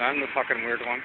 I'm the fucking weird one.